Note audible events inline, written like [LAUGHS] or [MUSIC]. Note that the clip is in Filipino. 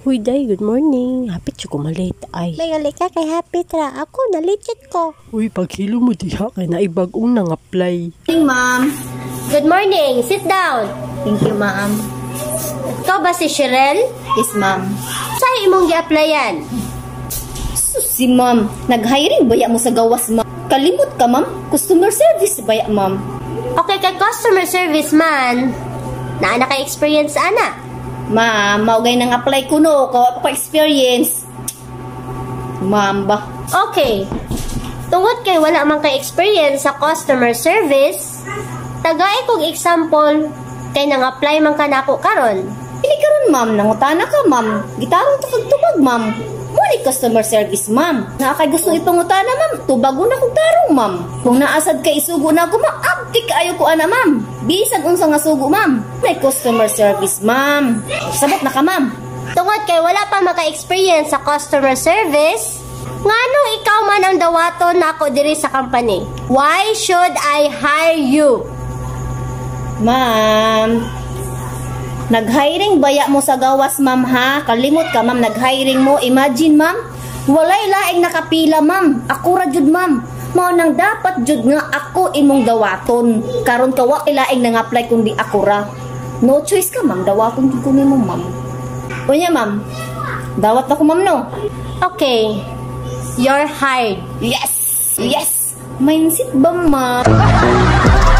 Huy, day, good morning. Hapit siya kumalit. Ay. May gali ka kay happy tra. Ako, nalichit ko. Uy, paghilo mo diha kay naibag-ong nang apply. Morning, ma'am. Good morning. Sit down. Thank you, ma'am. Ikaw ba si Sherelle? Yes, ma'am. Saan imong gi-applyan? Sus, si ma'am. Nag-hiring baya mo sa gawas, ma'am. Kalimot ka, ma'am. Customer service baya, ma'am. Okay, kay customer service man, naa na kay experience ana. Ma'am, maugay nang apply ko no. Kawa pa experience. Ma'am ba? Okay. Tungod kay wala man kay experience sa customer service, tagay kog example kay nang apply man ka nako karon. Pili ka ron, ma'am. Nangutana ka, ma'am. Gitarong to kagtubag, ma'am. Muli customer service, ma'am. Naa kay gusto ipangutana, ma'am. Tubago na kong tarong, ma'am. Kung naasad kay isugo na ma'am. Ka ayo ko ana, ma'am. Bisag unsa nga sugo, ma'am. May customer service, ma'am. Sabot na ka, ma'am. Tungod kay wala pa maka-experience sa customer service, nganong ikaw man ang dawaton nako diri sa company? Why should I hire you? Ma'am, nag-hiring baya mo sa gawas, ma'am, ha? Kalimot ka, ma'am, nag-hiring mo. Imagine, ma'am, walay laing nakapila, ma'am. Ako ra jud, ma'am. Mao nang dapat jud nga ako imong dawaton. Karon ka wa laing nang apply kundi ako ra. No choice ka, ma'am. Dawaton jud ko nimo, ma'am. Unya, ma'am. Dawat na ko, ma'am, no? Okay. You're hired. Yes! Yes! Mindset ba, ma'am? [LAUGHS]